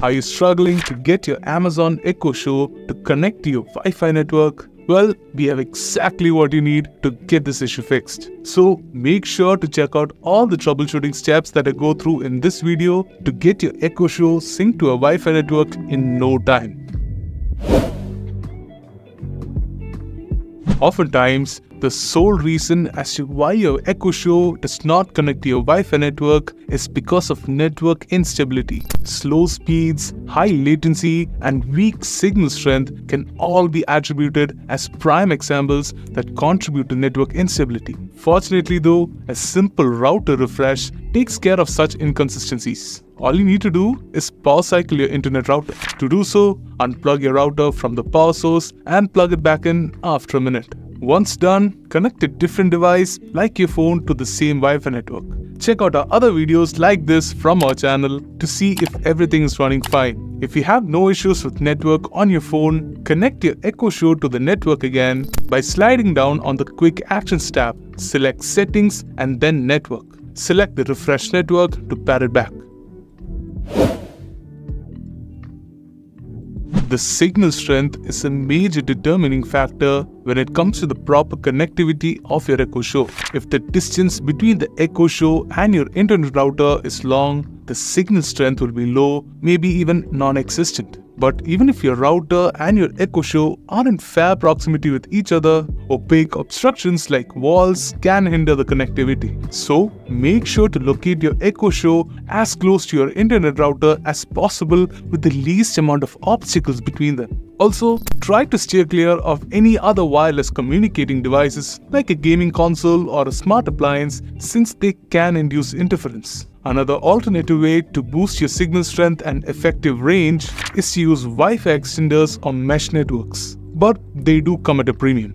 Are you struggling to get your Amazon Echo Show to connect to your Wi Fi network? Well, we have exactly what you need to get this issue fixed. So make sure to check out all the troubleshooting steps that I go through in this video to get your Echo Show synced to a Wi-Fi network in no time. Oftentimes, the sole reason as to why your Echo Show does not connect to your Wi-Fi network is because of network instability. Slow speeds, high latency, and weak signal strength can all be attributed as prime examples that contribute to network instability. Fortunately though, a simple router refresh takes care of such inconsistencies. All you need to do is power cycle your internet router. To do so, unplug your router from the power source and plug it back in after a minute. Once done, connect a different device like your phone to the same Wi-Fi network. Check out our other videos like this from our channel to see if everything is running fine. If you have no issues with network on your phone, connect your Echo Show to the network again by sliding down on the Quick Actions tab. Select Settings and then Network. Select the Refresh Network to pair it back. The signal strength is a major determining factor when it comes to the proper connectivity of your Echo Show. If the distance between the Echo Show and your internet router is long, the signal strength will be low, maybe even non-existent. But even if your router and your Echo Show are in fair proximity with each other, opaque obstructions like walls can hinder the connectivity. So make sure to locate your Echo Show as close to your internet router as possible with the least amount of obstacles between them. Also, try to steer clear of any other wireless communicating devices like a gaming console or a smart appliance since they can induce interference. Another alternative way to boost your signal strength and effective range is to use Wi-Fi extenders on mesh networks, but they do come at a premium.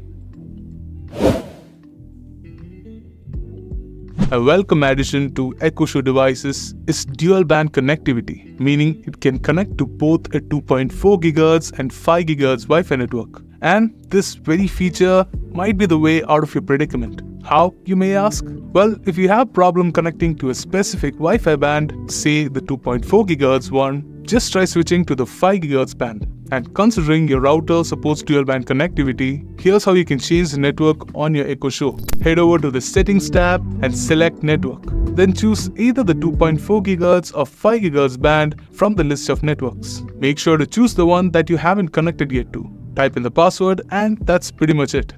A welcome addition to Echo Show devices is dual band connectivity, meaning it can connect to both a 2.4 GHz and 5 GHz Wi-Fi network. And this very feature might be the way out of your predicament. How, you may ask? Well, if you have problem connecting to a specific Wi-Fi band, say the 2.4 GHz one, just try switching to the 5 GHz band. And considering your router supports dual band connectivity, here's how you can change the network on your Echo Show. Head over to the settings tab and select network. Then choose either the 2.4 GHz or 5 GHz band from the list of networks. Make sure to choose the one that you haven't connected yet to. Type in the password and that's pretty much it.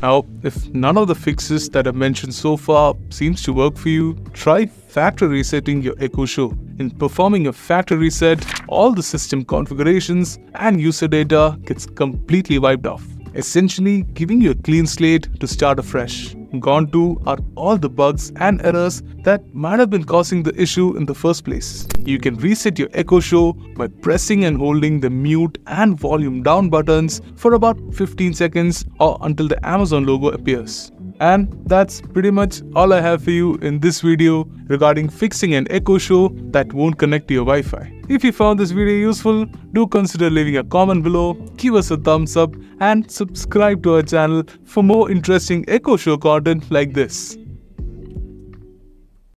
Now, if none of the fixes that I've mentioned so far seems to work for you, try factory resetting your Echo Show. In performing a factory reset, all the system configurations and user data gets completely wiped off, essentially giving you a clean slate to start afresh. Gone to are all the bugs and errors that might have been causing the issue in the first place. You can reset your Echo Show by pressing and holding the mute and volume down buttons for about 15 seconds or until the Amazon logo appears. And that's pretty much all I have for you in this video regarding fixing an Echo Show that won't connect to your Wi-Fi. If you found this video useful, do consider leaving a comment below, give us a thumbs up and subscribe to our channel for more interesting Echo Show content like this.